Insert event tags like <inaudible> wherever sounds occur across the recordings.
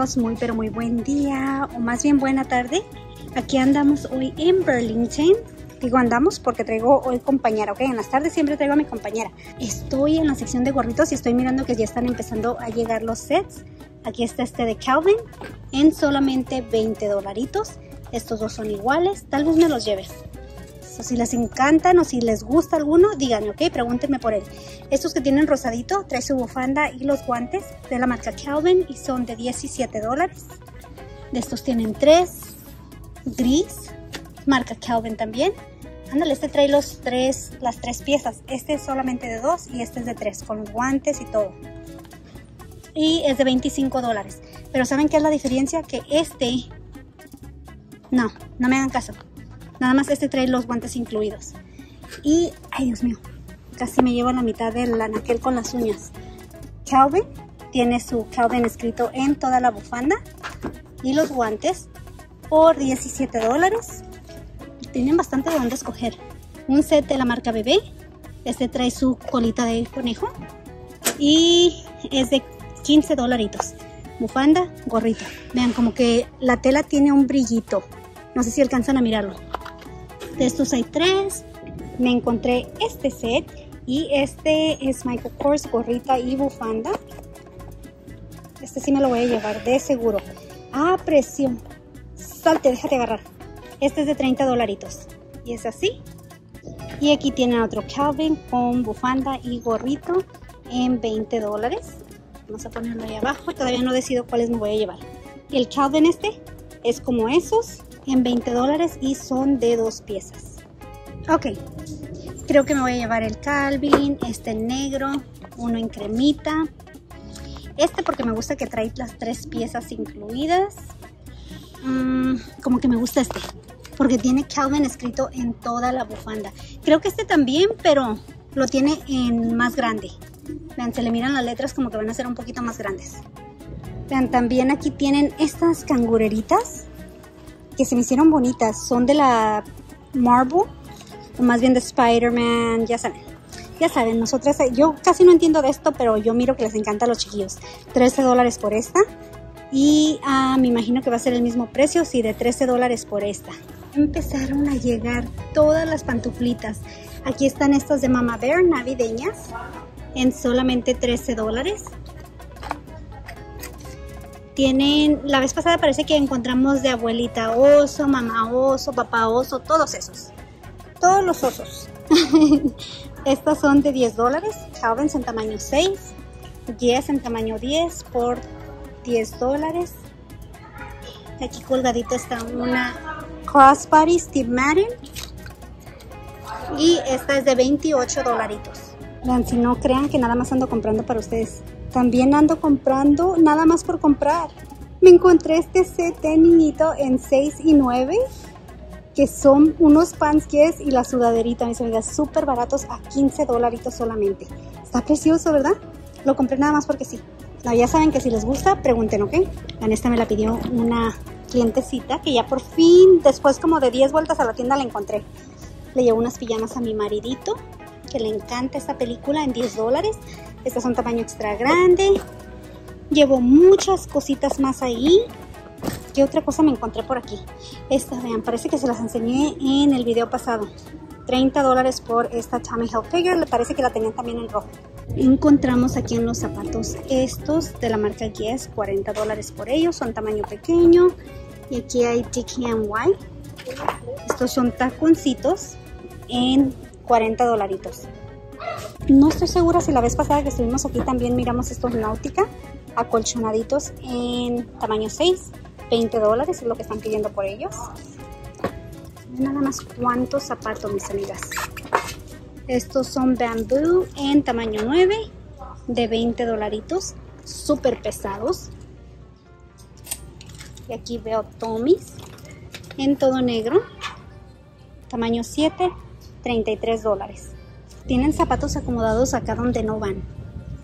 Amigos, muy pero muy buen día o más bien buena tarde. Aquí andamos hoy en Burlington. Digo andamos porque traigo hoy compañera, ok, en las tardes siempre traigo a mi compañera. Estoy en la sección de gorritos y estoy mirando que ya están empezando a llegar los sets. Aquí está este de Calvin en solamente 20 dolaritos. Estos dos son iguales, tal vez me los lleve. O si les encantan o si les gusta alguno, díganme, ok, pregúntenme por él. Estos que tienen rosadito, trae su bufanda y los guantes de la marca Calvin y son de 17 dólares. De estos tienen tres, gris, marca Calvin también. Ándale, este trae los tres, las tres piezas. Este es solamente de dos y este es de tres, con guantes y todo. Y es de 25 dólares. Pero ¿saben qué es la diferencia? Que este... No, no me hagan caso. Nada más este trae los guantes incluidos. Y, ay Dios mío, casi me llevo la mitad del anaquel con las uñas. Calvin tiene su Calvin escrito en toda la bufanda y los guantes por 17 dólares. Tienen bastante de dónde escoger. Un set de la marca Bebé. Este trae su colita de conejo. Y es de 15 dolaritos. Bufanda, gorrito. Vean, como que la tela tiene un brillito. No sé si alcanzan a mirarlo. De estos hay tres. Me encontré este set y este es Michael Kors, gorrita y bufanda. Este sí me lo voy a llevar de seguro. A precio. Salte, déjate agarrar. Este es de 30 dolaritos. Y es así. Y aquí tienen otro Calvin con bufanda y gorrito en 20 dólares. Vamos a ponerlo ahí abajo. Todavía no decido cuáles me voy a llevar. Y el Calvin este es como esos en 20 dólares y son de dos piezas. Ok, creo que me voy a llevar el Calvin, este negro, uno en cremita. Este porque me gusta que trae las tres piezas incluidas. Mm, como que me gusta este, porque tiene Calvin escrito en toda la bufanda. Creo que este también, pero lo tiene en más grande. Vean, se le miran las letras como que van a ser un poquito más grandes. Vean, también aquí tienen estas cangureritas que se me hicieron bonitas. Son de la Marble, o más bien de Spider-Man, ya saben. Ya saben, nosotras, yo casi no entiendo de esto, pero yo miro que les encanta a los chiquillos. 13 dólares por esta. Y ah, me imagino que va a ser el mismo precio, sí, de 13 dólares por esta. Empezaron a llegar todas las pantuflitas. Aquí están estas de Mama Bear navideñas en solamente 13 dólares. Tienen, la vez pasada parece que encontramos de abuelita oso, mamá oso, papá oso, todos esos. Todos los osos. <laughs> Estas son de 10 dólares. Calvin en tamaño 6. 10 en tamaño 10 por 10 dólares. Aquí colgadita está una Crossbody Steve Madden. Y esta es de 28 dolaritos. Vean, si no crean que nada más ando comprando para ustedes. También ando comprando nada más por comprar. Me encontré este set de niñito en 6 y 9 que son unos pants y la sudaderita, mis amigas, súper baratos a 15 dolaritos solamente. Está precioso, ¿verdad? Lo compré nada más porque sí. Ya saben que si les gusta, pregunten, ¿ok? En esta me la pidió una clientecita que ya por fin, después como de 10 vueltas a la tienda, la encontré. Le llevo unas pijamas a mi maridito, que le encanta esta película en 10 dólares. Estas son tamaño extra grande. Llevo muchas cositas más ahí. ¿Qué otra cosa me encontré por aquí? Esta, vean, parece que se las enseñé en el video pasado. 30 dólares por esta Tommy Hilfiger. Le parece que la tenían también en rojo. Encontramos aquí en los zapatos estos de la marca Guess. 40 dólares por ellos. Son tamaño pequeño. Y aquí hay DKNY. Estos son taconcitos en 40 dolaritos. No estoy segura si la vez pasada que estuvimos aquí también miramos estos Náutica acolchonaditos en tamaño 6. 20 dólares es lo que están pidiendo por ellos. Nada más cuántos zapatos, mis amigas. Estos son bamboo en tamaño 9 de 20 dolaritos. Súper pesados. Y aquí veo Tommy's en todo negro. Tamaño 7, 33 dólares. Tienen zapatos acomodados acá donde no van.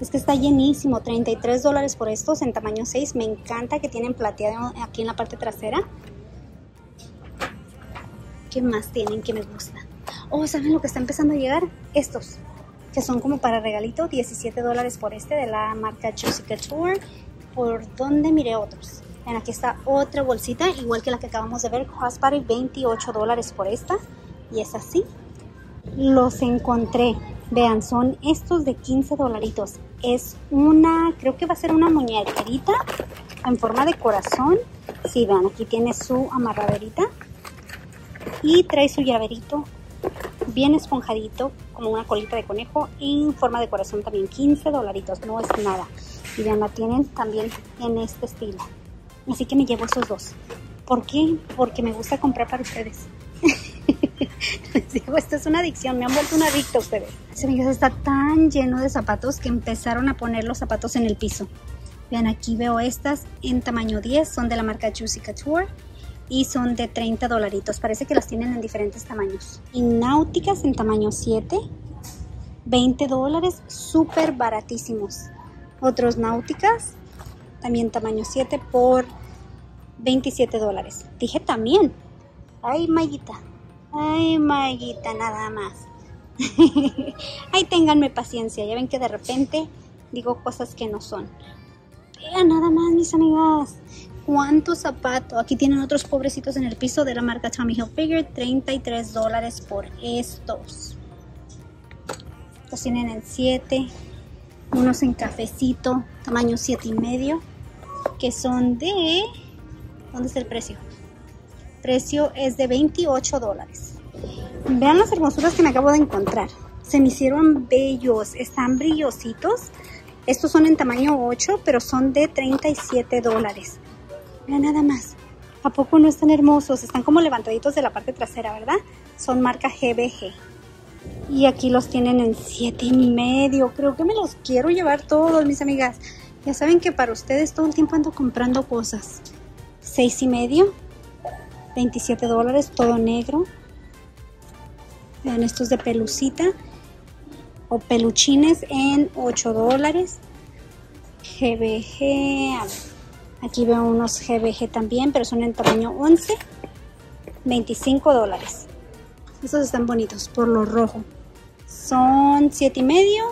Es que está llenísimo, 33 dólares por estos en tamaño 6. Me encanta que tienen plateado aquí en la parte trasera. ¿Qué más tienen que me gusta? Oh, ¿saben lo que está empezando a llegar? Estos, que son como para regalito, 17 dólares por este de la marca Juicy Couture. por dónde miré otros. Ven, aquí está otra bolsita, igual que la que acabamos de ver, Crossbody, 28 dólares por esta. Y es así. Los encontré. Vean, son estos de 15 dolaritos. Es una, creo que va a ser una muñequerita en forma de corazón. Sí, vean, aquí tiene su amarraderita. Y trae su llaverito bien esponjadito, como una colita de conejo, en forma de corazón también, 15 dolaritos, no es nada. Y vean, la tienen también en este estilo. Así que me llevo esos dos. ¿Por qué? Porque me gusta comprar para ustedes. Les <laughs> digo, esto es una adicción, me han vuelto una adicta ustedes. Amigos, está tan lleno de zapatos que empezaron a poner los zapatos en el piso. Vean, aquí veo estas en tamaño 10, son de la marca Juicy Couture y son de 30 dolaritos. Parece que las tienen en diferentes tamaños. Y náuticas en tamaño 7, 20 dólares, súper baratísimos. Otros náuticas, también tamaño 7 por 27 dólares. Dije también. Ay, Mayita. Ay, Mayita, nada más. <laughs> Ay, ténganme paciencia. Ya ven que de repente digo cosas que no son. Vean nada más, mis amigas. ¿Cuántos zapatos? Aquí tienen otros pobrecitos en el piso de la marca Tommy Hilfiger. 33 dólares por estos. Estos tienen en 7. Unos en cafecito, tamaño 7 y medio. Que son de... ¿Dónde está el precio? Es de 28 dólares. Vean las hermosuras que me acabo de encontrar. Se me hicieron bellos, están brillositos. Estos son en tamaño 8, pero son de 37 dólares. Vean nada más. ¿A poco no están hermosos? Están como levantaditos de la parte trasera, ¿verdad? Son marca GBG. Y aquí los tienen en 7 y medio. Creo que me los quiero llevar todos, mis amigas. Ya saben que para ustedes todo el tiempo ando comprando cosas. 6 y medio 27 dólares, todo negro. Vean estos de pelucita o peluchines en 8 dólares. GBG, aquí veo unos GBG también, pero son en tamaño 11, 25 dólares. Estos están bonitos por lo rojo. Son 7 y medio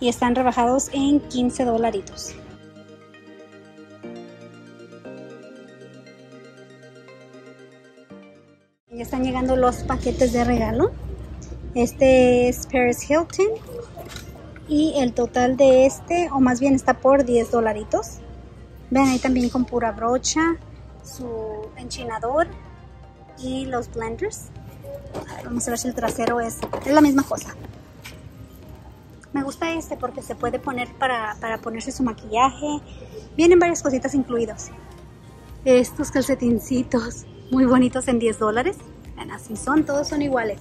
y están rebajados en 15 dolaritos. Ya están llegando los paquetes de regalo. Este es Paris Hilton. Y el total de este, o más bien está por 10 dolaritos. Ven ahí también con pura brocha, su enchinador y los blenders. vamos a ver si el trasero es, es la misma cosa. Me gusta este porque se puede poner para, para ponerse su maquillaje. Vienen varias cositas incluidos. Estos calcetincitos muy bonitos en 10 dólares. así son, todos son iguales.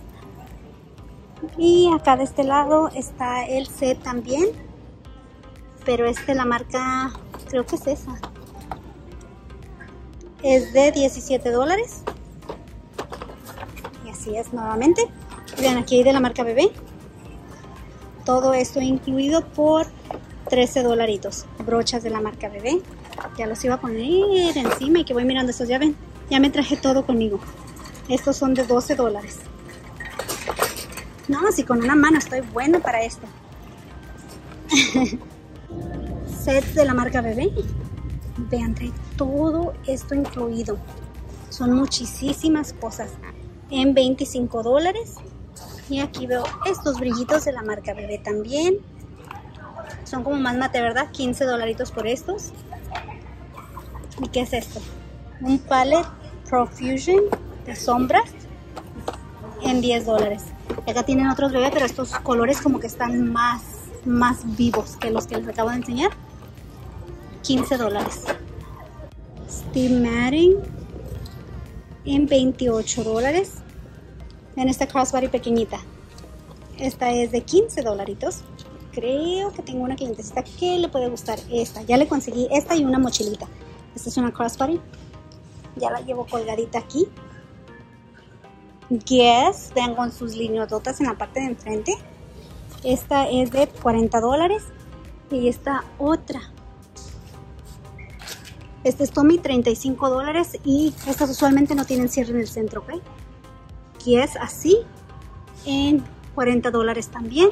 Y acá de este lado está el set también. Pero este la marca, creo que es esa. Es de 17 dólares. Y así es nuevamente. Vean, aquí hay de la marca Bebé. Todo esto incluido por 13 dolaritos. Brochas de la marca Bebé. Ya los iba a poner encima y que voy mirando estos, ya ven. Ya me traje todo conmigo. Estos son de 12 dólares. No, si con una mano estoy bueno para esto. <laughs> Sets de la marca Bebé. Vean, trae todo esto incluido. Son muchísimas cosas. En 25 dólares. Y aquí veo estos brillitos de la marca Bebé también. Son como más mate, ¿verdad? 15 dolaritos por estos. ¿Y qué es esto? un palette Profusion de sombras en 10 dólares. Acá tienen otros bebés, pero estos colores como que están más, más vivos que los que les acabo de enseñar. 15 dólares. Steve Madden en 28 dólares. En esta crossbody pequeñita. Esta es de 15 dolaritos. Creo que tengo una clientecita que le puede gustar esta. Ya le conseguí esta y una mochilita. Esta es una crossbody ya la llevo colgadita aquí. Guess, vean con sus lineototas en la parte de enfrente. Esta es de 40 dólares. Y esta otra. Este es Tommy, 35 dólares. Y estas usualmente no tienen cierre en el centro, ¿ok? Guess así. En 40 dólares también.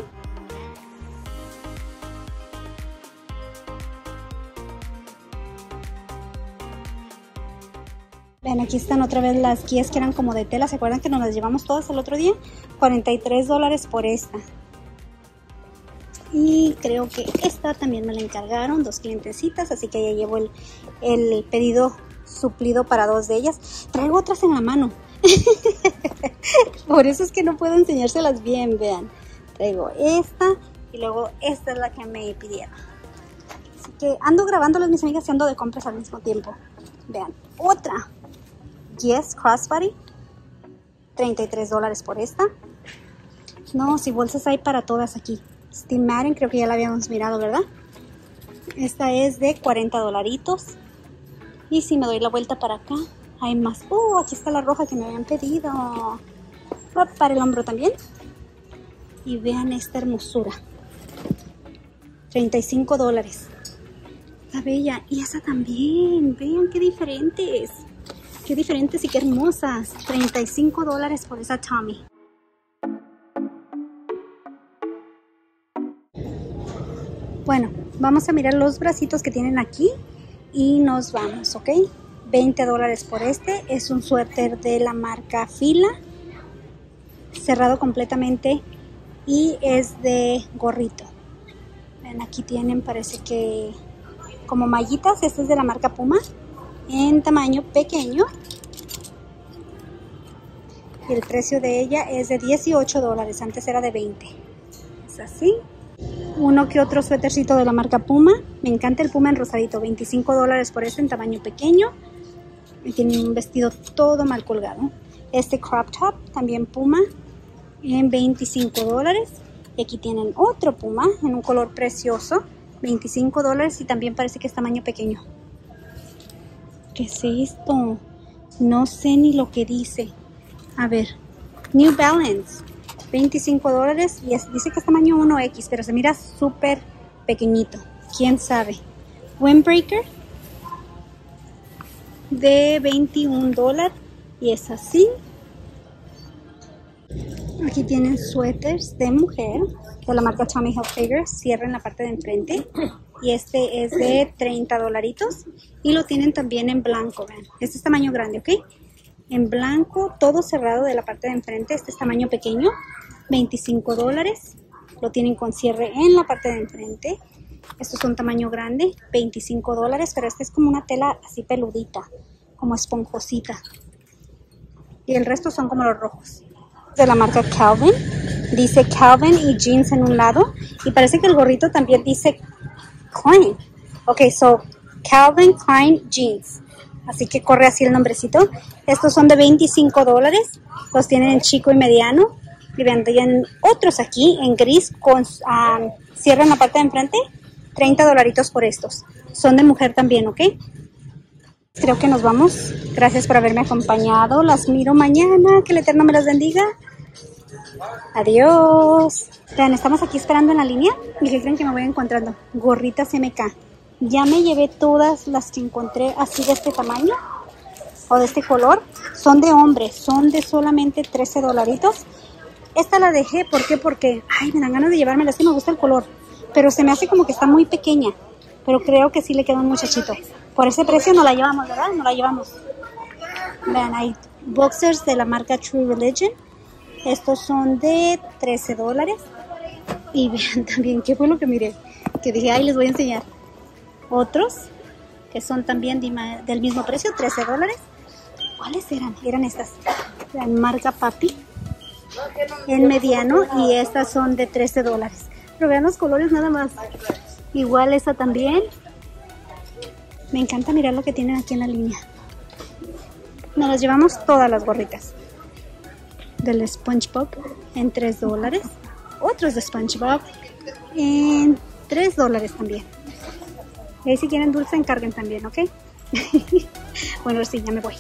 Ven, aquí están otra vez las guías que eran como de tela. ¿Se acuerdan que nos las llevamos todas el otro día? 43 dólares por esta. Y creo que esta también me la encargaron, dos clientecitas, así que ya llevo el, el pedido suplido para dos de ellas. Traigo otras en la mano. <laughs> Por eso es que no puedo enseñárselas bien, vean. Traigo esta y luego esta es la que me pidieron. Así que ando grabándolas mis amigas y ando de compras al mismo tiempo. Vean, otra. Yes Crossbody. 33 dólares por esta. No, si bolsas hay para todas aquí. Steam creo que ya la habíamos mirado, ¿verdad? Esta es de 40 dolaritos. Y si me doy la vuelta para acá, hay más. ¡Oh! Aquí está la roja que me habían pedido. Para el hombro también. Y vean esta hermosura. 35 dólares. Está bella. Y esa también. Vean qué diferentes. Qué diferentes y qué hermosas. 35 dólares por esa Tommy. Bueno, vamos a mirar los bracitos que tienen aquí y nos vamos, ¿ok? 20 dólares por este. Es un suéter de la marca Fila. Cerrado completamente y es de gorrito. Ven, aquí tienen, parece que como mallitas. Este es de la marca Puma en tamaño pequeño. Y el precio de ella es de 18 dólares. Antes era de 20. Es así uno que otro suétercito de la marca Puma. Me encanta el Puma en rosadito, 25 dólares por este en tamaño pequeño. Y tiene un vestido todo mal colgado. Este crop top, también Puma, en 25 dólares. Y aquí tienen otro Puma en un color precioso, 25 dólares y también parece que es tamaño pequeño. ¿Qué es esto? No sé ni lo que dice. A ver, New Balance, 25 dólares y dice que es tamaño 1X, pero se mira súper pequeñito. ¿Quién sabe? Windbreaker de 21 dólares y es así. Aquí tienen suéteres de mujer de la marca Tommy Hilfiger. Cierra en la parte de enfrente. Y este es de 30 dolaritos. Y lo tienen también en blanco, vean. Este es tamaño grande, ¿ok? En blanco, todo cerrado de la parte de enfrente. Este es tamaño pequeño. 25 dólares. Lo tienen con cierre en la parte de enfrente. Estos son tamaño grande, 25 dólares, pero este es como una tela así peludita, como esponjosita. Y el resto son como los rojos. De la marca Calvin. Dice Calvin y jeans en un lado. Y parece que el gorrito también dice Klein. Ok, so Calvin Klein jeans. Así que corre así el nombrecito. Estos son de 25 dólares. Los tienen en chico y mediano y vendrían otros aquí en gris con cierre en la parte de enfrente 30 dolaritos por estos son de mujer también ok creo que nos vamos gracias por haberme acompañado las miro mañana que el eterno me las bendiga adiós vean estamos aquí esperando en la línea y que creen que me voy encontrando gorritas MK ya me llevé todas las que encontré así de este tamaño o de este color son de hombre son de solamente 13 dolaritos esta la dejé, ¿por qué? Porque, ay, me dan ganas de llevármela, es me gusta el color. Pero se me hace como que está muy pequeña. Pero creo que sí le queda un muchachito. Por ese precio no la llevamos, ¿verdad? No la llevamos. Vean, hay boxers de la marca True Religion. Estos son de 13 dólares. Y vean <laughs> también, ¿qué fue lo que miré? Que dije, ay, les voy a enseñar. Otros, que son también del mismo precio, 13 dólares. ¿Cuáles eran? Eran estas. La marca Papi en mediano y estas son de 13 dólares. Pero vean los colores nada más. Igual esta también. Me encanta mirar lo que tienen aquí en la línea. Nos las llevamos todas las gorritas. Del SpongeBob en 3 dólares. Otros de SpongeBob en 3 dólares también. Y si quieren dulce encarguen también, ¿ok? <laughs> bueno, sí, ya me voy.